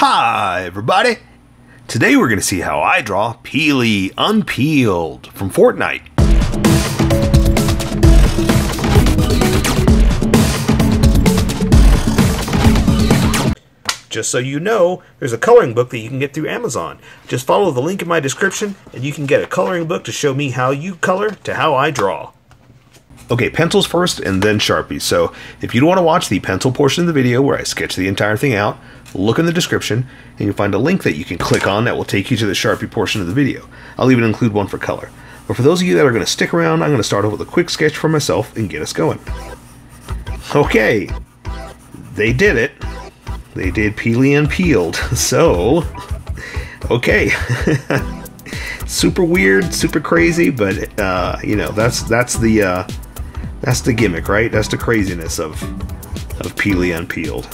Hi, everybody! Today we're going to see how I draw Peely Unpeeled from Fortnite. Just so you know, there's a coloring book that you can get through Amazon. Just follow the link in my description and you can get a coloring book to show me how you color to how I draw. Okay, pencils first and then Sharpies. So if you don't want to watch the pencil portion of the video where I sketch the entire thing out, look in the description and you'll find a link that you can click on that will take you to the Sharpie portion of the video. I'll even include one for color. But for those of you that are going to stick around, I'm going to start off with a quick sketch for myself and get us going. Okay, they did it. They did Peely Unpeeled. So, okay. super weird, super crazy, but uh, you know, that's that's the uh, that's the gimmick, right? That's the craziness of of Peely Unpeeled.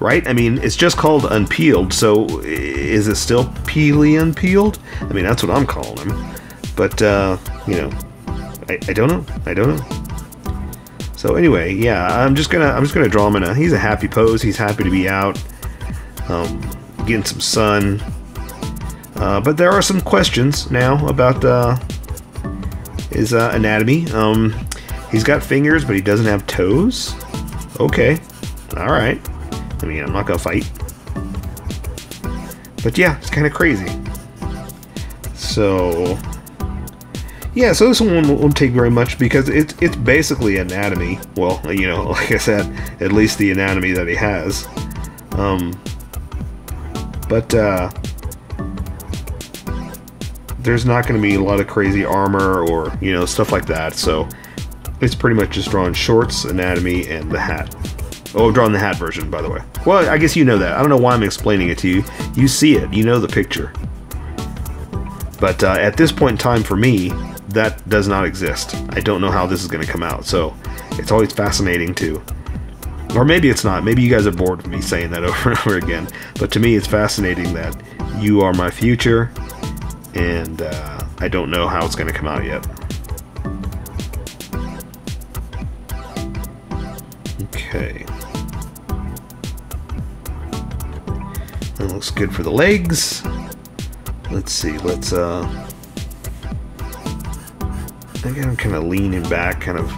Right? I mean, it's just called Unpeeled, so is it still Peely Unpeeled? I mean, that's what I'm calling him. But, uh, you know, I, I don't know. I don't know. So anyway, yeah, I'm just gonna I'm just gonna draw him in a he's a happy pose. He's happy to be out, um, getting some sun. Uh, but there are some questions now about uh, his uh, anatomy. Um, he's got fingers, but he doesn't have toes. Okay, all right. I mean, I'm not gonna fight. But yeah, it's kind of crazy. So yeah, so this one won't take very much because it's it's basically anatomy. Well, you know, like I said, at least the anatomy that he has. Um, but uh, there's not going to be a lot of crazy armor or you know stuff like that. So it's pretty much just drawing shorts, anatomy, and the hat. Oh, drawing the hat version, by the way. Well, I guess you know that. I don't know why I'm explaining it to you. You see it. You know the picture. But uh, at this point in time, for me, that does not exist. I don't know how this is going to come out. So it's always fascinating to. Or maybe it's not. Maybe you guys are bored of me saying that over and over again. But to me, it's fascinating that you are my future, and uh, I don't know how it's going to come out yet. Okay. Looks good for the legs. Let's see, let's, uh... I think I'm kind of leaning back, kind of...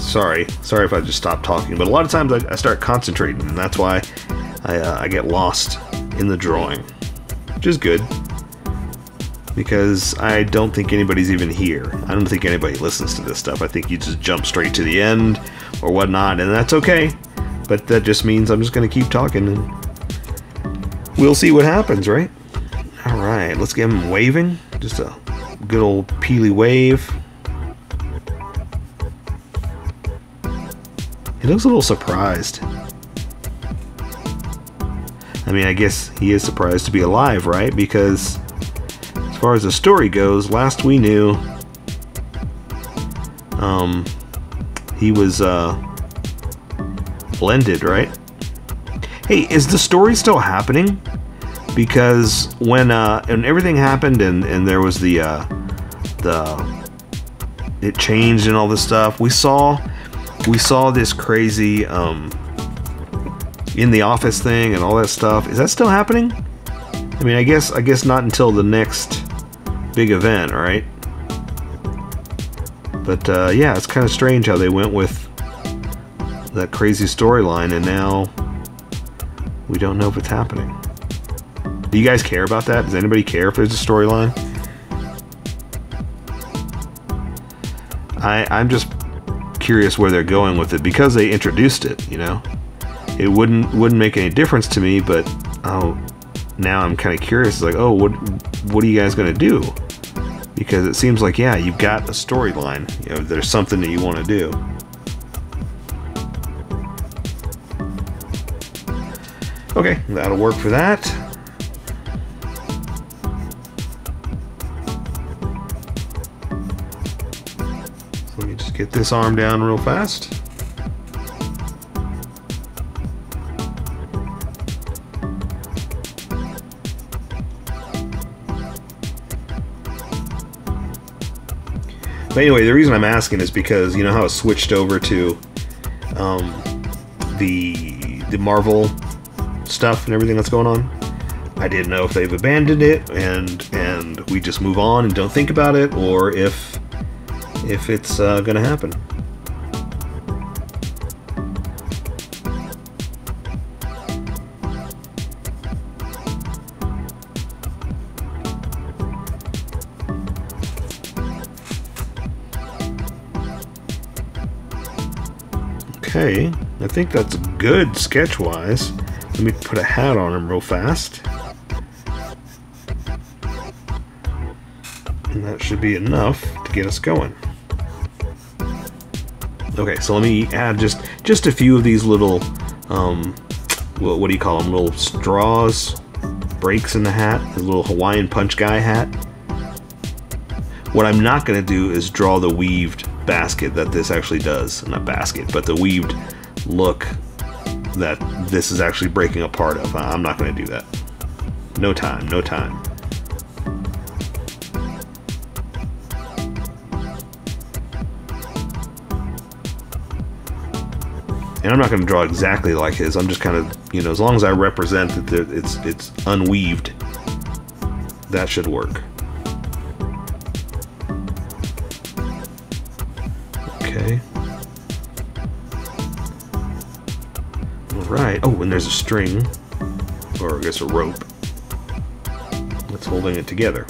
Sorry, sorry if I just stopped talking, but a lot of times I, I start concentrating, and that's why I, uh, I get lost in the drawing, which is good because I don't think anybody's even here. I don't think anybody listens to this stuff. I think you just jump straight to the end or whatnot, and that's okay. But that just means I'm just going to keep talking and we'll see what happens, right? All right, let's get him waving. Just a good old peely wave. He looks a little surprised. I mean, I guess he is surprised to be alive, right? Because as far as the story goes, last we knew, um, he was uh, blended, right? Hey, is the story still happening? Because when uh, and everything happened and and there was the uh, the it changed and all this stuff, we saw we saw this crazy um, in the office thing and all that stuff. Is that still happening? I mean, I guess I guess not until the next big event, right? But uh, yeah, it's kind of strange how they went with that crazy storyline, and now we don't know if it's happening. Do you guys care about that? Does anybody care if there's a storyline? I I'm just curious where they're going with it because they introduced it. You know, it wouldn't wouldn't make any difference to me, but oh, now I'm kind of curious. It's like, oh, what what are you guys gonna do? Because it seems like yeah you've got a storyline. You know there's something that you want to do. Okay that'll work for that. So let me just get this arm down real fast Anyway, the reason I'm asking is because you know how it switched over to um, the the Marvel stuff and everything that's going on. I didn't know if they've abandoned it and and we just move on and don't think about it, or if if it's uh, going to happen. Okay, I think that's good sketch-wise. Let me put a hat on him real fast. And that should be enough to get us going. Okay, so let me add just just a few of these little, um, what, what do you call them? Little straws, breaks in the hat. The little Hawaiian punch guy hat. What I'm not going to do is draw the weaved basket that this actually does. Not basket, but the weaved look that this is actually breaking apart of. Uh, I'm not going to do that. No time, no time. and I'm not going to draw exactly like his. I'm just kind of, you know, as long as I represent that it's it's unweaved, that should work. Oh, there's a string, or I guess a rope, that's holding it together.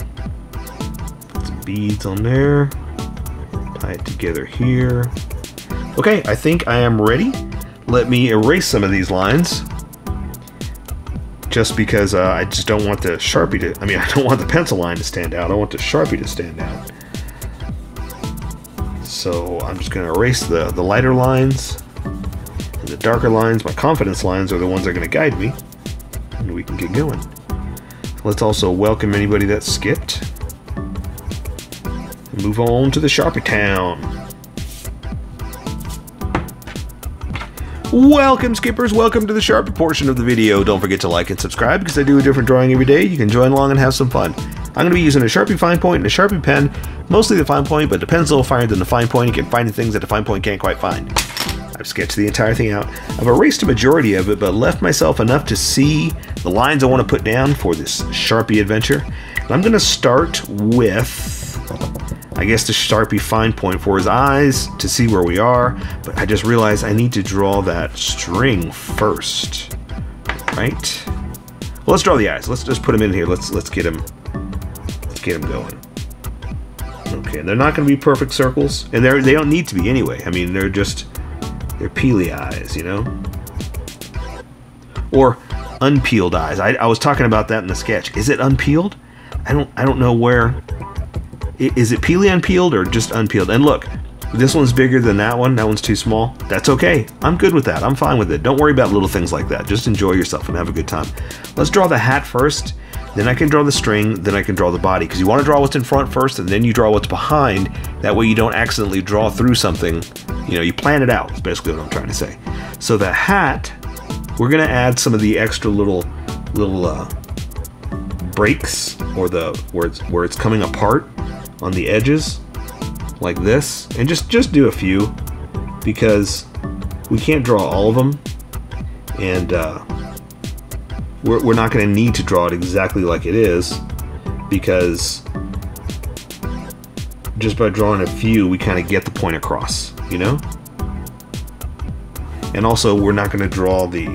Put some beads on there. Tie it together here. Okay, I think I am ready let me erase some of these lines just because uh, I just don't want the Sharpie to, I mean, I don't want the pencil line to stand out. I want the Sharpie to stand out. So I'm just going to erase the, the lighter lines the darker lines. My confidence lines are the ones that are going to guide me. And we can get going. Let's also welcome anybody that skipped. Move on to the Sharpie Town. Welcome skippers, welcome to the Sharpie portion of the video. Don't forget to like and subscribe because I do a different drawing every day. You can join along and have some fun. I'm going to be using a Sharpie fine point and a Sharpie pen, mostly the fine point, but the pen's a little finer than the fine point. You can find things that the fine point can't quite find. I've sketched the entire thing out. I've erased a majority of it, but left myself enough to see the lines I want to put down for this Sharpie adventure. And I'm going to start with I guess the Sharpie fine point for his eyes to see where we are, but I just realized I need to draw that string first. Right? Well, let's draw the eyes. Let's just put him in here. Let's let's get him let's get him going. Okay, they're not going to be perfect circles, and they're they don't need to be anyway. I mean, they're just they're peely eyes, you know, or unpeeled eyes. I, I was talking about that in the sketch. Is it unpeeled? I don't I don't know where is it peely unpeeled or just unpeeled? And look, this one's bigger than that one. That one's too small. That's okay. I'm good with that. I'm fine with it. Don't worry about little things like that. Just enjoy yourself and have a good time. Let's draw the hat first. Then I can draw the string. Then I can draw the body. Because you want to draw what's in front first, and then you draw what's behind. That way you don't accidentally draw through something. You know, you plan it out. Is basically what I'm trying to say. So the hat, we're gonna add some of the extra little, little uh, breaks, or the where it's where it's coming apart on the edges like this and just just do a few because we can't draw all of them and uh, we're, we're not going to need to draw it exactly like it is because just by drawing a few we kind of get the point across you know and also we're not going to draw the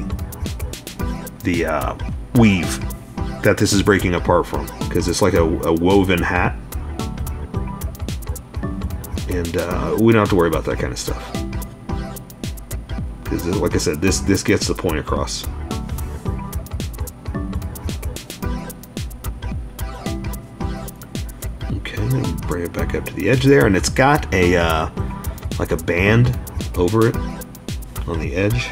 the uh, weave that this is breaking apart from because it's like a, a woven hat and uh, we don't have to worry about that kind of stuff. Because, like I said, this this gets the point across. Bring it back up to the edge there, and it's got a uh, like a band over it on the edge.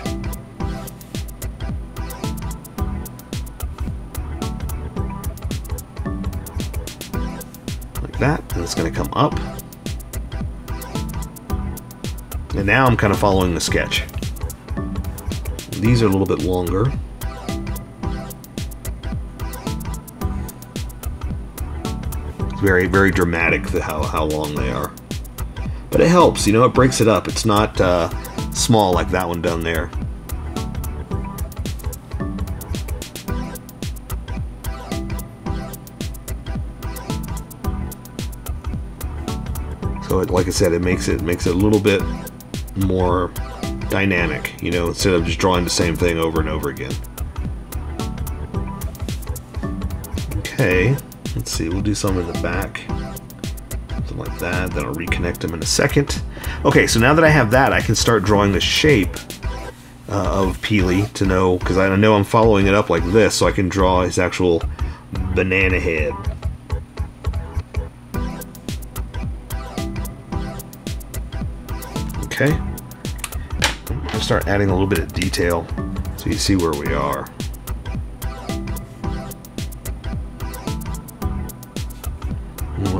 Like that, and it's going to come up. And now I'm kind of following the sketch. These are a little bit longer. Very, very dramatic how, how long they are. but it helps. You know, it breaks it up. It's not uh, small like that one down there. So, it, like I said, it makes it makes it a little bit more dynamic. You know, instead of just drawing the same thing over and over again. Okay, let's see. We'll do some in the back something like that. Then I'll reconnect them in a second. Okay, so now that I have that, I can start drawing the shape uh, of Peely to know, because I know I'm following it up like this, so I can draw his actual banana head. Okay. I'll start adding a little bit of detail so you see where we are.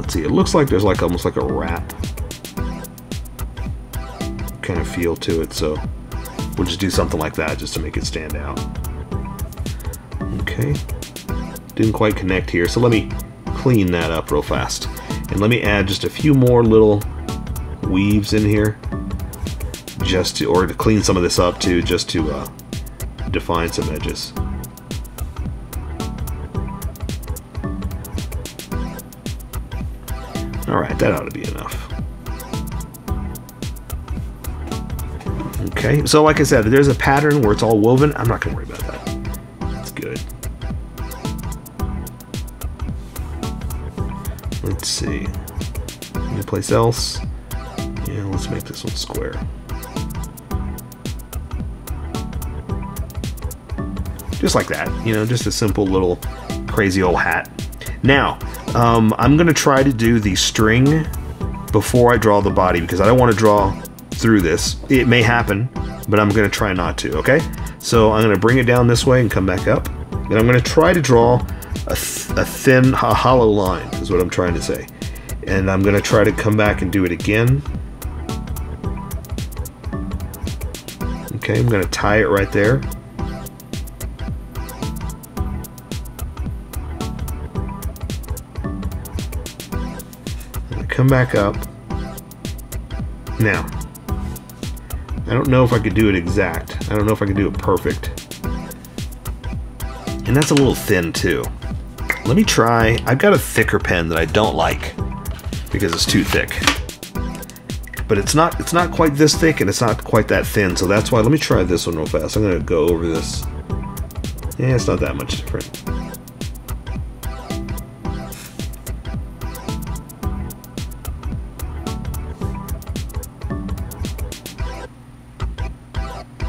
Let's see, it looks like there's like almost like a wrap kind of feel to it, so we'll just do something like that just to make it stand out. Okay, didn't quite connect here, so let me clean that up real fast. And let me add just a few more little weaves in here, just to, or to clean some of this up too, just to uh, define some edges. Alright, that ought to be enough. Okay, so like I said, there's a pattern where it's all woven. I'm not going to worry about that. That's good. Let's see. Any place else? Yeah, let's make this one square. Just like that, you know, just a simple little crazy old hat. Now, um, I'm going to try to do the string before I draw the body because I don't want to draw through this. It may happen, but I'm going to try not to, okay? So I'm going to bring it down this way and come back up. And I'm going to try to draw a, th a thin, a hollow line is what I'm trying to say. And I'm going to try to come back and do it again. Okay, I'm going to tie it right there. Come back up. Now, I don't know if I could do it exact. I don't know if I could do it perfect. And that's a little thin too. Let me try, I've got a thicker pen that I don't like because it's too thick. But it's not it's not quite this thick and it's not quite that thin, so that's why let me try this one real fast. I'm gonna go over this. Yeah, it's not that much different.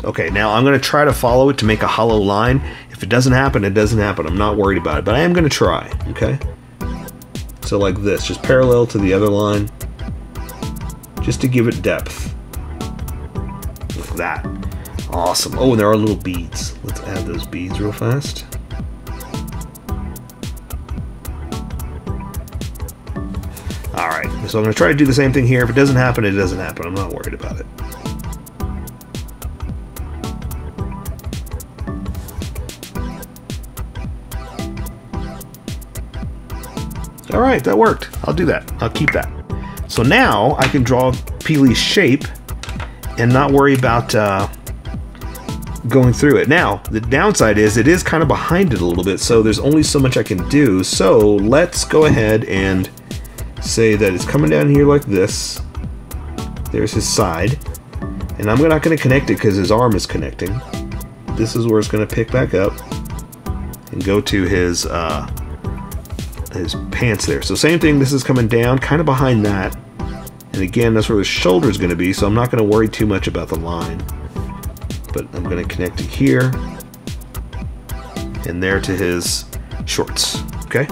Okay, now I'm going to try to follow it to make a hollow line. If it doesn't happen, it doesn't happen. I'm not worried about it, but I am going to try, okay? So like this, just parallel to the other line, just to give it depth. Like that. Awesome. Oh, and there are little beads. Let's add those beads real fast. Alright, so I'm going to try to do the same thing here. If it doesn't happen, it doesn't happen. I'm not worried about it. All right, that worked. I'll do that. I'll keep that. So now I can draw Peely's shape and not worry about uh, going through it. Now, the downside is it is kind of behind it a little bit, so there's only so much I can do. So let's go ahead and say that it's coming down here like this. There's his side. And I'm not going to connect it because his arm is connecting. This is where it's going to pick back up and go to his uh, his pants there. So same thing, this is coming down, kind of behind that. And again, that's where the shoulder is going to be, so I'm not going to worry too much about the line. But I'm going to connect it here and there to his shorts, okay?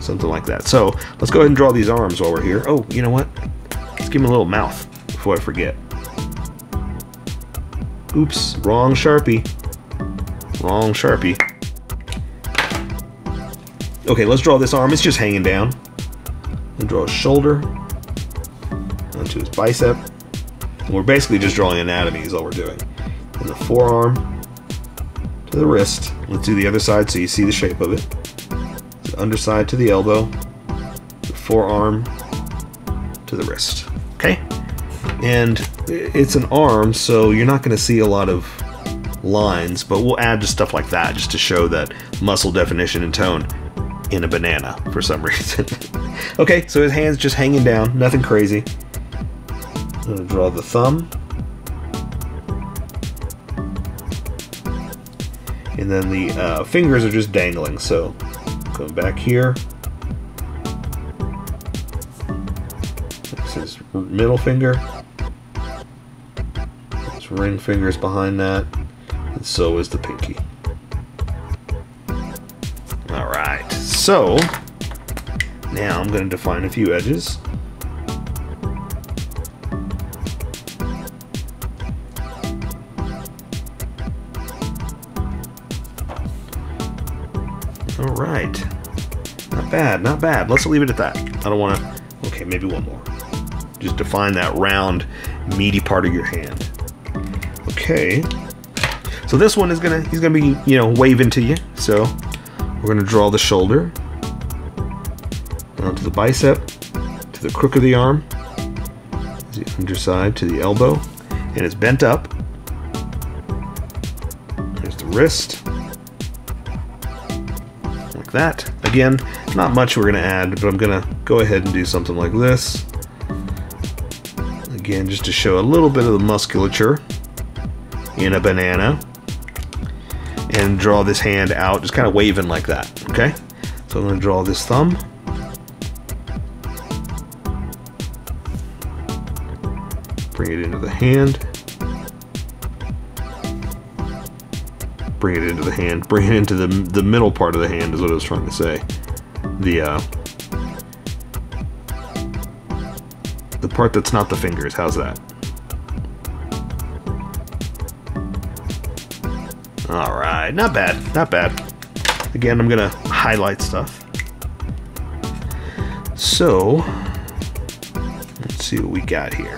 Something like that. So let's go ahead and draw these arms while we're here. Oh, you know what? Let's give him a little mouth before I forget. Oops, wrong Sharpie. Wrong Sharpie. Okay, let's draw this arm. It's just hanging down. And draw a shoulder onto his bicep. And we're basically just drawing anatomy is all we're doing. And the forearm to the wrist. Let's do the other side so you see the shape of it. The underside to the elbow. The forearm to to the wrist. Okay? And it's an arm, so you're not going to see a lot of lines, but we'll add just stuff like that just to show that muscle definition and tone in a banana for some reason. okay, so his hand's just hanging down, nothing crazy. I'm to draw the thumb. And then the uh, fingers are just dangling, so going back here. This is middle finger. His ring finger's behind that. And so is the pinky. So now I'm going to define a few edges. Alright. Not bad, not bad. Let's leave it at that. I don't want to... Okay, maybe one more. Just define that round, meaty part of your hand. Okay. So this one is gonna, he's gonna be, you know, waving to you. So we're gonna draw the shoulder onto the bicep, to the crook of the arm, the underside to the elbow, and it's bent up. There's the wrist, like that. Again, not much we're gonna add, but I'm gonna go ahead and do something like this. Again, just to show a little bit of the musculature in a banana. And draw this hand out, just kind of waving like that, okay? So I'm to draw this thumb. Bring it into the hand. Bring it into the hand. Bring it into the, the middle part of the hand is what I was trying to say. The, uh, the part that's not the fingers. How's that? Alright, not bad, not bad. Again, I'm gonna highlight stuff. So, let's see what we got here.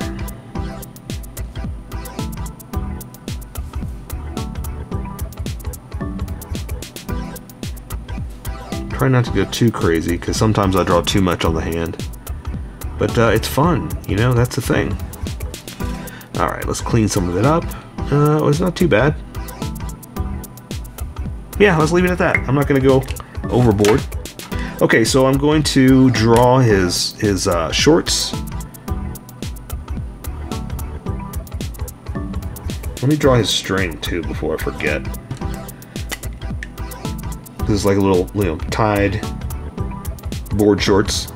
Try not to go too crazy, because sometimes I draw too much on the hand. But uh, it's fun, you know, that's the thing. Alright, let's clean some of it up. Uh, it's not too bad yeah, let's leave it at that. I'm not going to go overboard. Okay, so I'm going to draw his his uh, shorts. Let me draw his string too before I forget. This is like a little, you know, tied board shorts.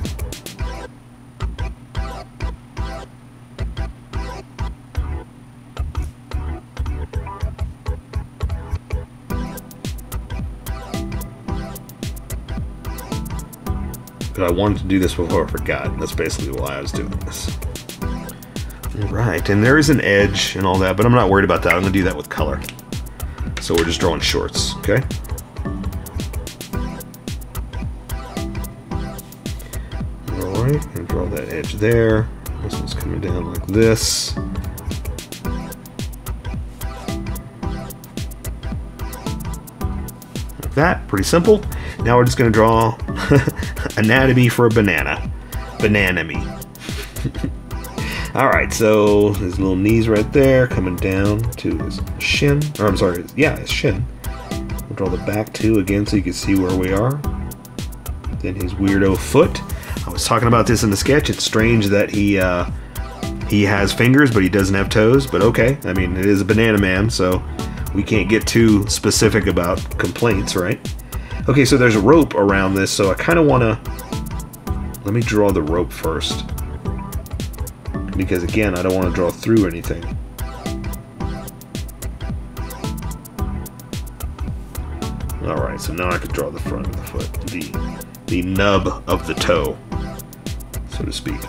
I wanted to do this before I forgot. and That's basically why I was doing this. Right, and there is an edge and all that, but I'm not worried about that. I'm to do that with color. So we're just drawing shorts, okay? Alright, and draw that edge there. This one's coming down like this. Like that, pretty simple. Now we're just going to draw anatomy for a banana. Banana me. Alright, so his little knees right there coming down to his shin. Or I'm sorry, yeah, his shin. We'll draw the back too again so you can see where we are. Then his weirdo foot. I was talking about this in the sketch. It's strange that he uh, he has fingers, but he doesn't have toes. But okay, I mean, it is a banana man, so we can't get too specific about complaints, right? Okay, so there's a rope around this, so I kind of want to... Let me draw the rope first. Because again, I don't want to draw through anything. Alright, so now I can draw the front of the foot. The, the nub of the toe, so to speak.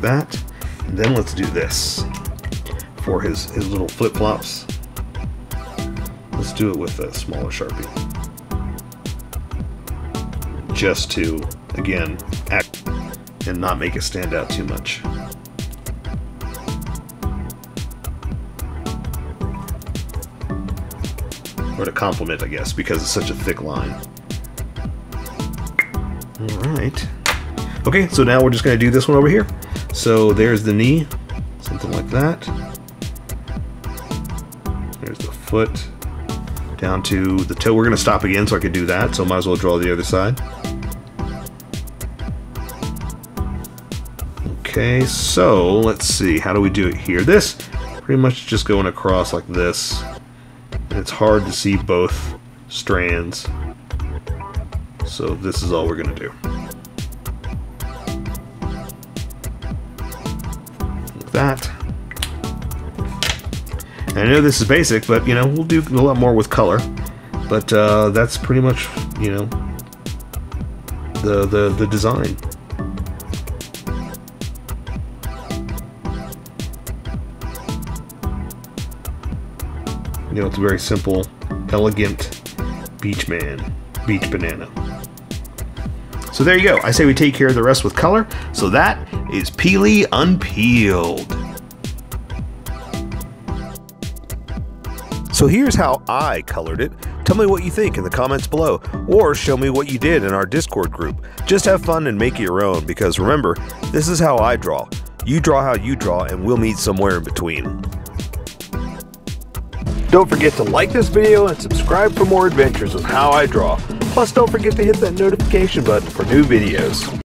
That. Then let's do this for his, his little flip-flops. Let's do it with a smaller Sharpie. Just to, again, act and not make it stand out too much. or to complement, I guess, because it's such a thick line. Alright. Okay, so now we're just going to do this one over here. So there's the knee, something like that. There's the foot, down to the toe. We're to stop again so I could do that, so might as well draw the other side. Okay, so let's see, how do we do it here? This, pretty much just going across like this. And it's hard to see both strands. So this is all we're to do. That. And I know this is basic, but you know, we'll do a lot more with color. But uh, that's pretty much, you know, the, the, the design. You know, it's a very simple, elegant beach man, beach banana. So there you go. I say we take care of the rest with color. So that is Peely Unpeeled. So here's how I colored it. Tell me what you think in the comments below, or show me what you did in our Discord group. Just have fun and make it your own, because remember, this is how I draw. You draw how you draw, and we'll meet somewhere in between. Don't forget to like this video and subscribe for more adventures of how I draw. Plus don't forget to hit that notification button for new videos.